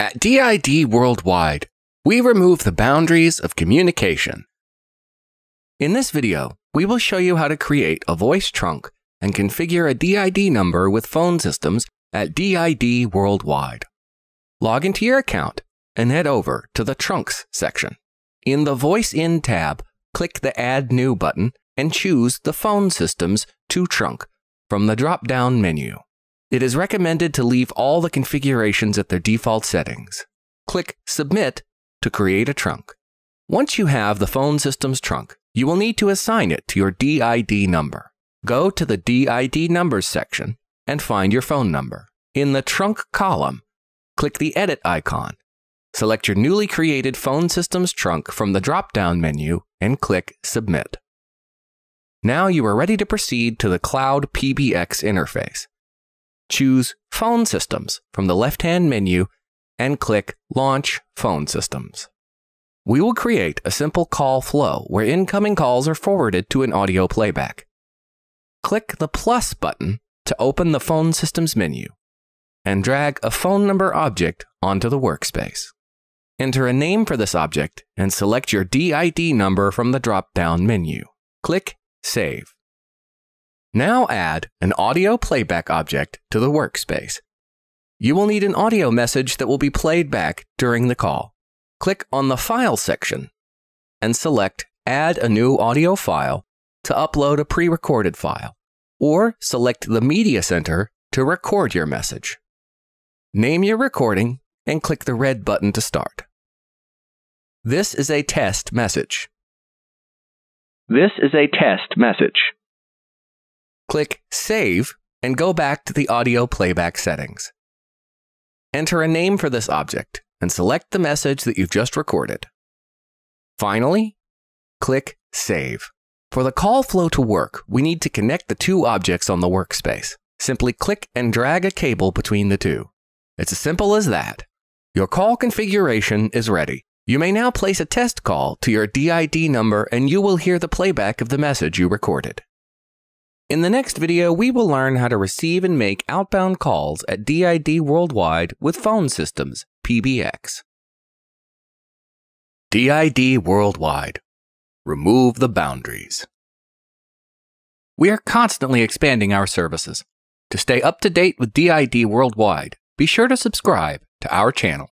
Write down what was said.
At DID Worldwide, we remove the boundaries of communication. In this video, we will show you how to create a voice trunk and configure a DID number with phone systems at DID Worldwide. Log into your account and head over to the Trunks section. In the Voice In tab, click the Add New button and choose the Phone Systems to Trunk from the drop down menu. It is recommended to leave all the configurations at their default settings. Click Submit to create a trunk. Once you have the phone system's trunk, you will need to assign it to your DID number. Go to the DID Numbers section and find your phone number. In the Trunk column, click the Edit icon. Select your newly created phone system's trunk from the drop down menu and click Submit. Now you are ready to proceed to the Cloud PBX interface choose Phone Systems from the left hand menu and click Launch Phone Systems. We will create a simple call flow where incoming calls are forwarded to an audio playback. Click the plus button to open the Phone Systems menu and drag a phone number object onto the workspace. Enter a name for this object and select your DID number from the drop down menu. Click Save. Now add an audio playback object to the workspace. You will need an audio message that will be played back during the call. Click on the File section and select Add a new audio file to upload a pre recorded file, or select the Media Center to record your message. Name your recording and click the red button to start. This is a test message. This is a test message. Click Save and go back to the audio playback settings. Enter a name for this object and select the message that you've just recorded. Finally, click Save. For the call flow to work, we need to connect the two objects on the workspace. Simply click and drag a cable between the two. It's as simple as that. Your call configuration is ready. You may now place a test call to your DID number and you will hear the playback of the message you recorded. In the next video, we will learn how to receive and make outbound calls at DID Worldwide with phone systems, PBX. DID Worldwide. Remove the boundaries. We are constantly expanding our services. To stay up to date with DID Worldwide, be sure to subscribe to our channel.